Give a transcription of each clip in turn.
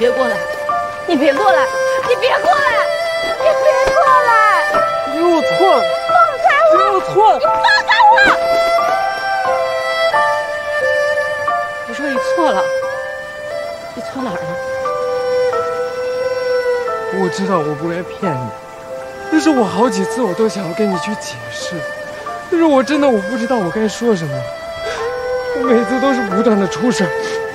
别过来！你别过来！你别过来！你别过来！你我。错了，放开我！因为我错了。你放开我！你说你错了，你错哪儿了？我知道我不该骗你，但是我好几次我都想要跟你去解释，但是我真的我不知道我该说什么，我每次都是不断的出事，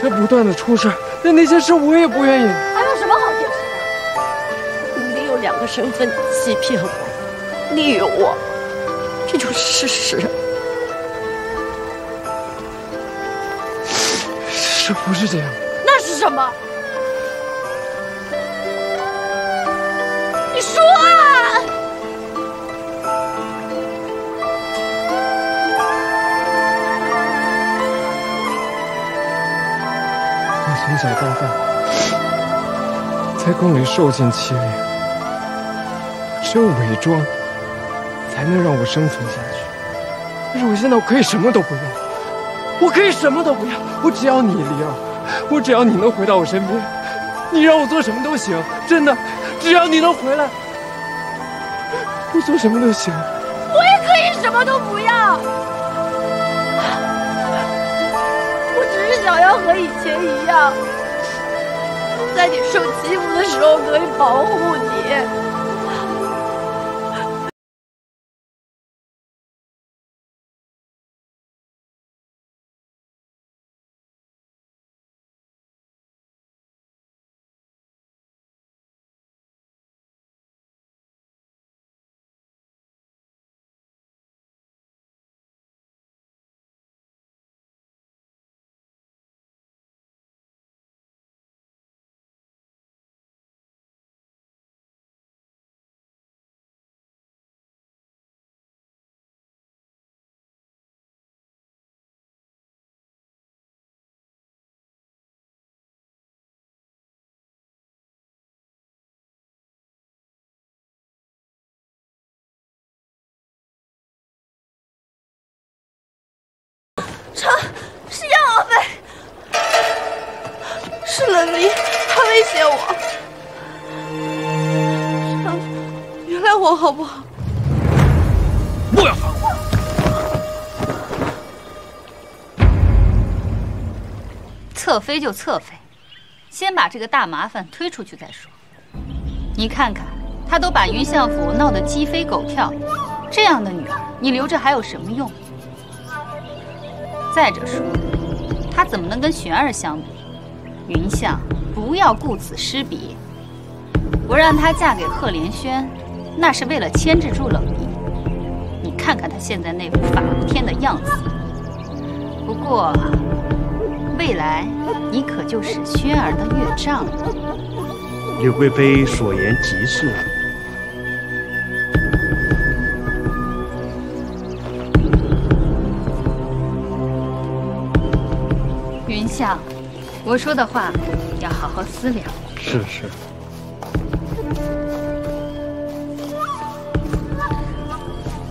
再不断的出事，但那些事我也不愿意。还有什么好解释的？你有两个身份欺骗我，利用我，这就是事实。是不是这样？那是什么？从小到大在宫里受尽欺凌，只有伪装才能让我生存下去。但是我现在我可以什么都不要，我可以什么都不要，我只要你，离儿，我只要你能回到我身边，你让我做什么都行，真的，只要你能回来，我做什么都行。我也可以什么都不要，想要和以前一样，在你受欺负的时候可以保护你。是冷离，他威胁我。丈夫，原谅我好不好？不要烦我！侧妃就侧妃，先把这个大麻烦推出去再说。你看看，他都把云相府闹得鸡飞狗跳，这样的女儿，你留着还有什么用？再者说，他怎么能跟玄儿相比？云相，不要顾此失彼。我让她嫁给贺连轩，那是为了牵制住冷离。你看看她现在那副法无天的样子。不过，未来你可就是轩儿的岳丈了。柳贵妃所言极是。云相，我说的话要好好思量。是是。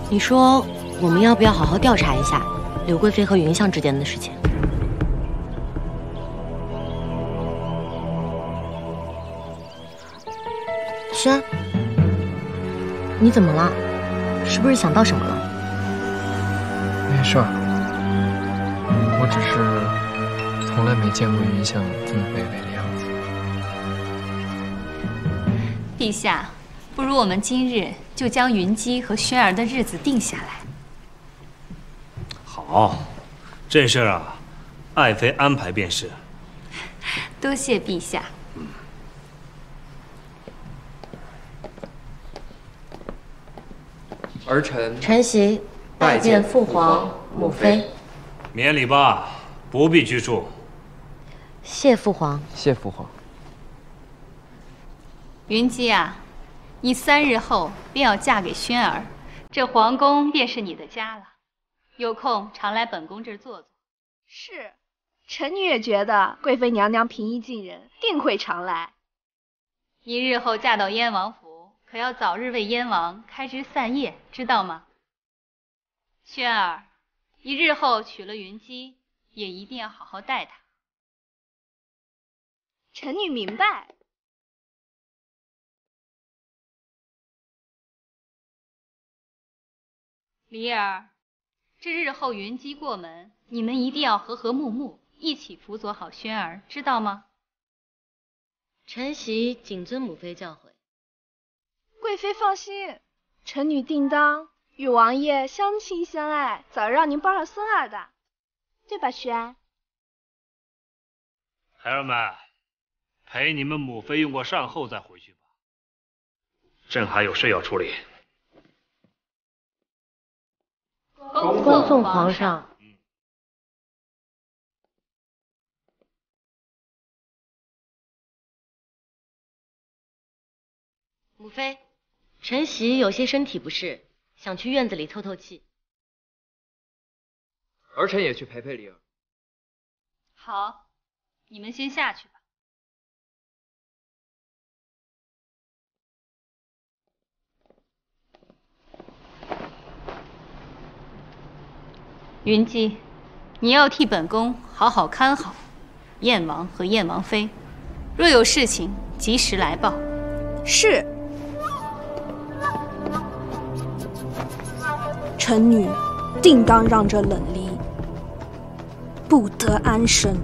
你说我们要不要好好调查一下刘贵妃和云相之间的事情？轩，你怎么了？是不是想到什么了？没事儿，我只是从来没见过云相这么卑微的样子。陛下，不如我们今日就将云姬和轩儿的日子定下来。好，这事儿啊，爱妃安排便是。多谢陛下。儿臣臣媳拜见父皇母妃。免礼吧，不必拘束。谢父皇。谢父皇。云姬啊，你三日后便要嫁给轩儿，这皇宫便是你的家了。有空常来本宫这儿坐坐。是，臣女也觉得贵妃娘娘平易近人，定会常来。你日后嫁到燕王府，可要早日为燕王开枝散叶，知道吗？轩儿，你日后娶了云姬，也一定要好好待她。臣女明白。离儿，这日后云姬过门，你们一定要和和睦睦，一起辅佐好轩儿，知道吗？臣媳谨遵母妃教诲。贵妃放心，臣女定当与王爷相亲相爱，早让您抱上孙儿的，对吧，轩？孩儿们，陪你们母妃用过膳后再回去吧。朕还有事要处理。恭送皇上。母妃，晨曦有些身体不适，想去院子里透透气。儿臣也去陪陪灵儿。好，你们先下去吧。云姬，你要替本宫好好看好燕王和燕王妃，若有事情及时来报。是。臣女定当让这冷离，不得安生。